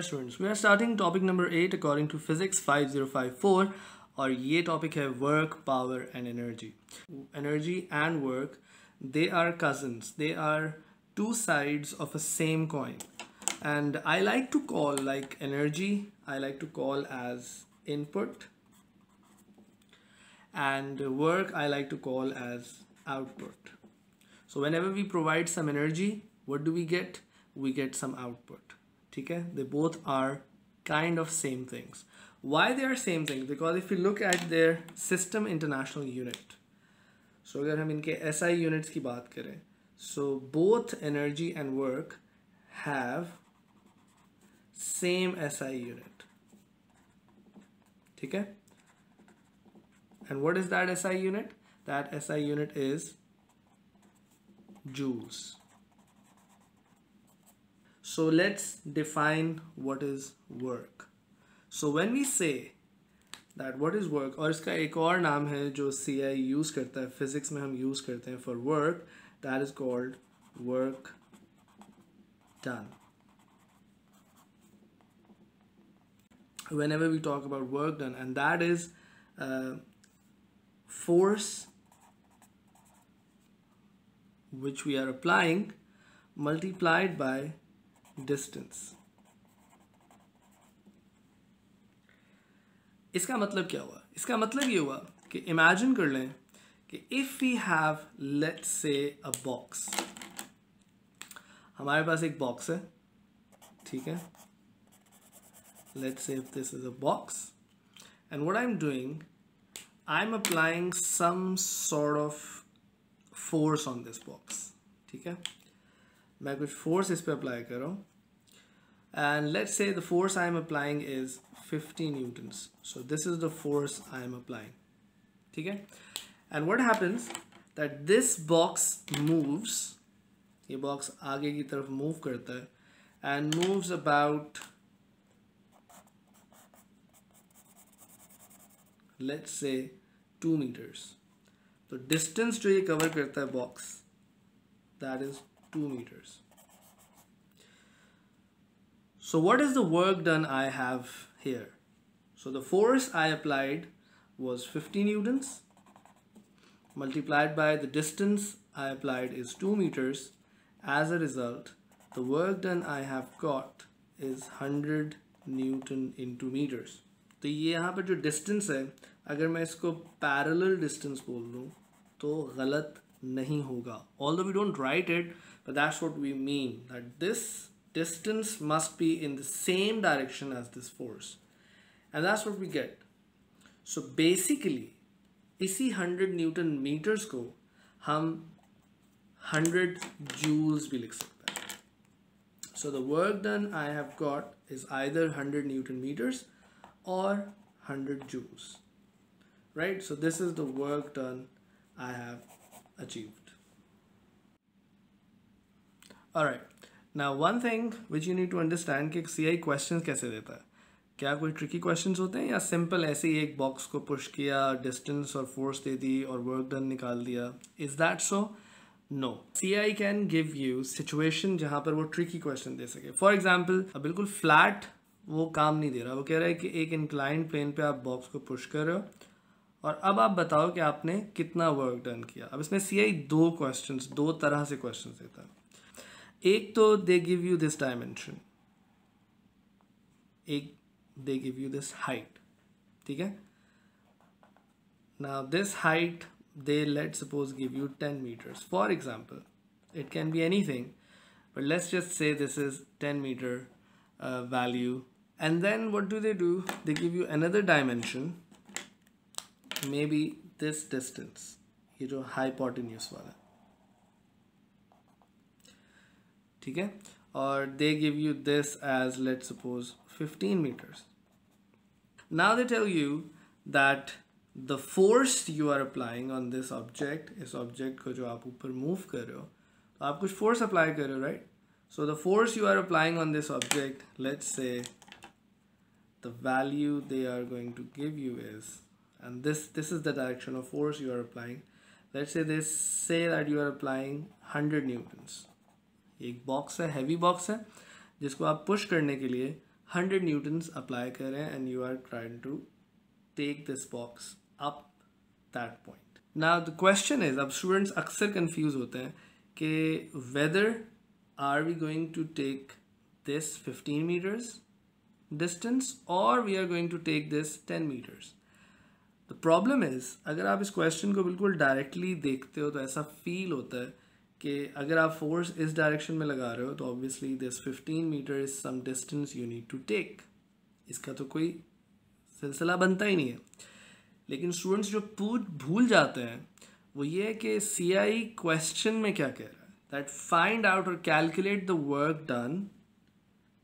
Alright students, we are starting topic number 8 according to physics 5054 और ये topic है work, power and energy. Energy and work, they are cousins. They are two sides of a same coin. And I like to call like energy, I like to call as input and work I like to call as output. So whenever we provide some energy, what do we get? We get some output. Okay? They both are kind of same things. Why they are same things? Because if you look at their system international unit, so अगर हम इनके SI units की बात करें, so both energy and work have same SI unit. ठीक है? And what is that SI unit? That SI unit is joules. So let's define what is work. So when we say that what is work और इसका एक और नाम है जो CI use करता है physics में हम use करते हैं for work that is called work done. Whenever we talk about work done and that is uh, force which we are applying multiplied by distance. इसका मतलब क्या हुआ? इसका मतलब ये हुआ कि इमेजिन कर लें कि इफ़ वी हैव लेट से अ बॉक्स हमारे पास एक बॉक्स है, ठीक है? Let say if this is a box and what I am doing I am applying some sort of force on this box ठीक है? मैं कुछ फोर्स इस पर अप्लाई कर रहा हूँ and let's say the force I am applying is 50 newtons so this is the force I am applying okay and what happens that this box moves ये box आगे की तरफ move करता है and moves about let's say 2 meters तो distance जो ये cover करता है box that is 2 meters so what is the work done I have here? So the force I applied was 50 newtons multiplied by the distance I applied is 2 meters. As a result, the work done I have got is 100 newton into meters. तो ये यहाँ पर जो distance है अगर मैं इसको parallel distance बोल दूँ तो गलत नहीं होगा although we don't write it but that's what we mean that this distance must be in the same direction as this force and that's what we get so basically इसी 100 newton metres को हम 100 joules भी लिख सकते हैं so the work done I have got is either 100 newton meters or 100 joules right so this is the work done I have achieved. All right. Now, one thing which you need to understand कि आई question कैसे देता है? क्या कोई tricky questions होते हैं या simple ऐसे ही एक बॉक्स को पुश किया डिस्टेंस और फोर्स दे दी और वर्क डन निकाल दिया? Is that so no see I can give you situation जहाँ पर वो ट्रिकी क्वेश्चन दे सके। फॉर एग्ज़ाम्पल बिल्कुल फ्लैट वो काम नहीं दे रहा। वो कह रहा है कि एक इंक्लाइंड प्लेन पे आप बॉक्स को पुश कर रहे हो और अब आप बताओ कि आपने कितना वर्क डन किया। अब इसमें सी आई दो क्वेश्चन दो तरह से क्वेश्चन देता है। एक तो they give you this dimension एक they give you this height ठीक है? ना this height they let suppose give you ten metres for example it can be anything but let's just say this is ten metre value and then what do they do they give you another dimension maybe this distance ये जो hypotenuse वाला ठीक है और they give you this as let's suppose 15 meters now they tell you that the force you are applying on this object इस object को जो आप ऊपर move कर रहे हो तो आप कुछ force apply कर रहे हो right so the force you are applying on this object let's say the value they are going to give you is and this this is the direction of force you are applying let's say they say that you are applying 100 newtons एक box है heavy box है जिसको आप push करने के लिए 100 newtons apply कर रहे हैं and you are trying to take this box up that point. Now the question is अब students अक्सर confuse होते हैं कि whether are we going to take this 15 meters distance or we are going to take this 10 meters. The problem is अगर आप इस question को बिल्कुल डायरेक्टली देखते हो तो ऐसा फील होता है कि अगर आप फोर्स इस डायरेक्शन में लगा रहे हो तो obviously this 15 metre is some distance you need to take इसका तो कोई सिलसिला बनता ही नहीं है। लेकिन स्टूडेंट्स जो पूछ भूल जाते हैं, वो ये है कि सी आई क्वेश्चन में क्या कह रहा है? दैट फाइंड आउट और calculate the work done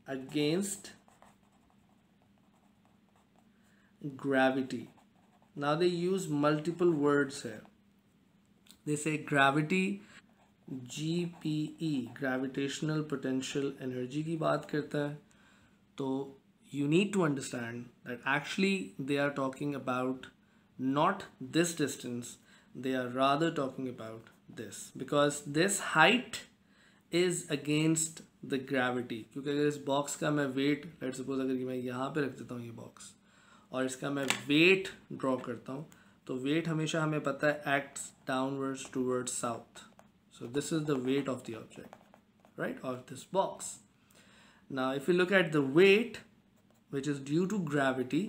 against gravity. Now they use multiple words here they say gravity GPE gravitational potential energy की बात करता है तो you need to understand that actually they are talking about not this distance they are rather talking about this because this height is against the gravity क्योंकि अगर इस box का मैं वेट लेट सपोज़ अगर मैं यहाँ पे रख देता हूँ ये बॉक्स और इसका मैं वेट ड्रॉ करता हूँ। तो वेट हमेशा हमें पता है act downwards towards south so this is the weight of the object right of this box ना if you look at the weight which is due to gravity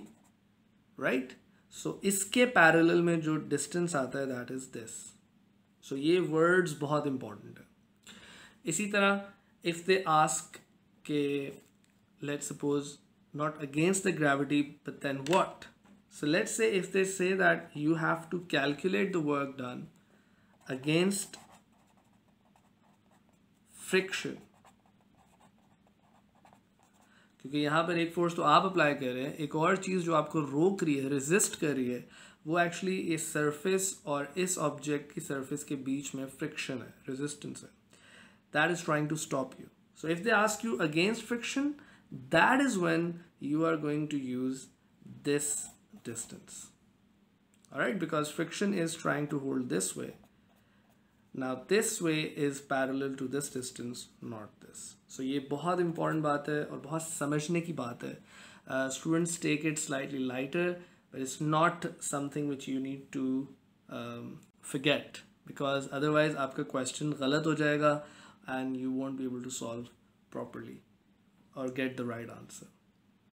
right so इसके parallel में जो distance आता है that is this so ये words बहुत important है। इसी तरह इफ़ दे आस्क के let suppose not against the gravity but then what? So let's say if they say that you have to calculate the work done against friction क्योंकि यहाँ पर एक फोर्स तो आप अप्लाई कर रहे हैं एक और चीज़ जो आपको रोक रही है रेजिस्ट कर रही है वो एक्चुअली इस सरफेस और इस ऑब्जेक्ट की सरफेस के बीच में फ्रिक्शन है रेजिस्टेंस है that is trying to stop you so if they ask you against friction that is when you are going to use this distance all right because friction is trying to hold this way now this way is parallel to this distance not this so ये बहुत important बात है और बहुत समझने की बात है uh, students take it slightly lighter but it's not something which you need to um, forget because otherwise आपका question गलत हो जाएगा and you won't be able to solve properly or get the right answer